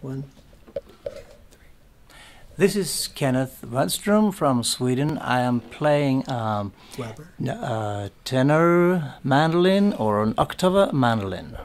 One. This is Kenneth Rundstrom from Sweden. I am playing um, uh, tenor mandolin or an octave mandolin.